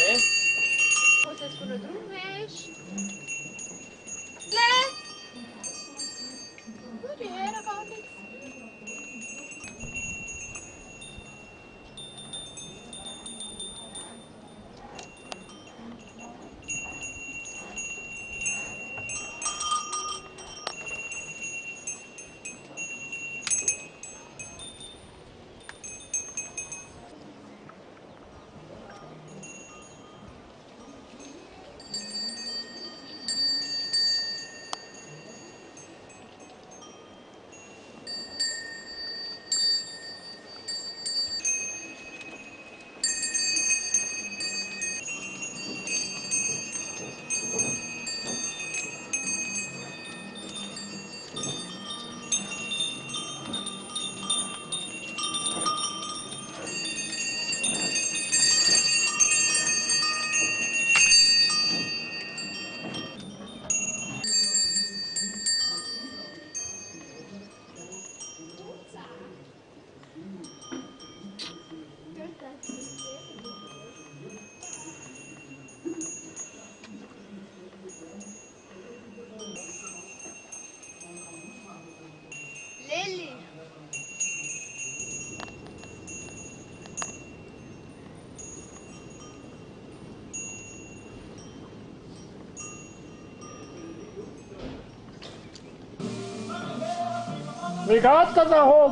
Drauf ist. Nein! Nur die record کرنا ہو